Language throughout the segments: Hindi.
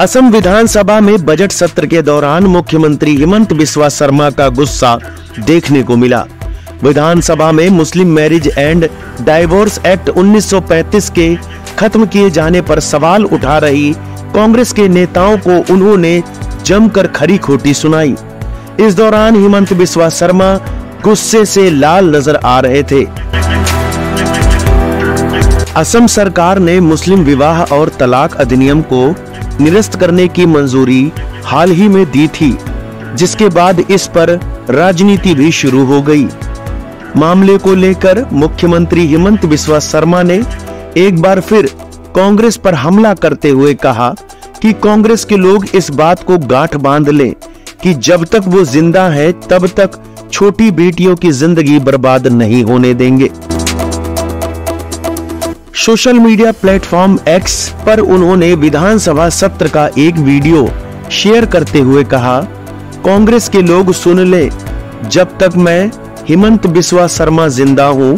असम विधानसभा में बजट सत्र के दौरान मुख्यमंत्री हिमंत बिस्वा शर्मा का गुस्सा देखने को मिला। विधानसभा में Muslim marriage and divorce act 1935 के खत्म किए जाने पर सवाल उठा रही कांग्रेस के नेताओं को उन्होंने जमकर खरी खोटी सुनाई। इस दौरान हिमंत बिस्वा शर्मा गुस्से से लाल नज़र आ रहे थे। असम सरकार ने मुस्लिम विवाह और तलाक अधिनियम को निरस्त करने की मंजूरी हाल ही में दी थी, जिसके बाद इस पर राजनीति भी शुरू हो गई। मामले को लेकर मुख्यमंत्री हेमंत बिस्वा शर्मा ने एक बार फिर कांग्रेस पर हमला करते हुए कहा कि कांग्रेस के लोग इस बात को गांठ बाँध लें कि जब तक वो ज़िंदा है, तब तक छोटी बेटियों की ज़िंदगी बर्बाद नहीं होने देंगे। सोशल मीडिया प्लेटफॉर्म एक्स पर उन्होंने विधानसभा सत्र का एक वीडियो शेयर करते हुए कहा, कांग्रेस के लोग सुन ले। जब तक मैं हिमंत बिस्वा शर्मा ज़िंदा हूँ,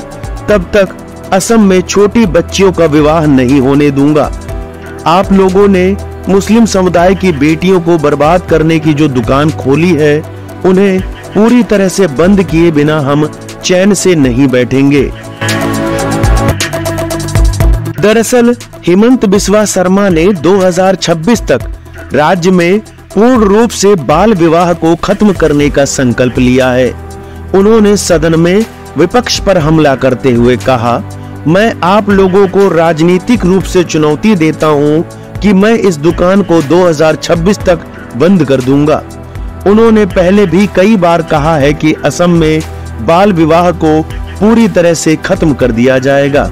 तब तक असम में छोटी बच्चियों का विवाह नहीं होने दूँगा। आप लोगों ने मुस्लिम समुदाय की बेटियों को बर्बाद करने की जो दुकान खोली है, उन्हें पूरी तरह से बंद किए बिना हम चैन से नहीं बैठेंगे। दरअसल, हेमंत बिस्वा शर्मा ने 2026 तक राज्य में पूर्ण रूप से बाल विवाह को खत्म करने का संकल्प लिया है। उन्होंने सदन में विपक्ष पर हमला करते हुए कहा, मैं आप लोगों को राजनीतिक रूप से चुनौती देता हूँ कि मैं इस दुकान को 2026 तक बंद कर दूँगा। उन्होंने पहले भी कई बार कहा है कि असम में बाल विवाह को पूरी तरह से खत्म कर दिया जाएगा।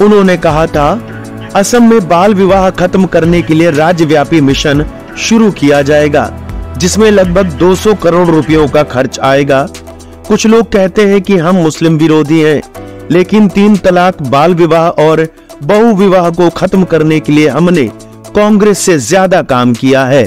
उन्होंने कहा था, असम में बाल विवाह खत्म करने के लिए राज्यव्यापी मिशन शुरू किया जाएगा, जिसमें लगभग 200 करोड़ रुपयों का खर्च आएगा। कुछ लोग कहते हैं कि हम मुस्लिम विरोधी हैं, लेकिन तीन तलाक बाल विवाह और बहु विवाह को खत्म करने के लिए हमने कांग्रेस से ज़्यादा काम किया है।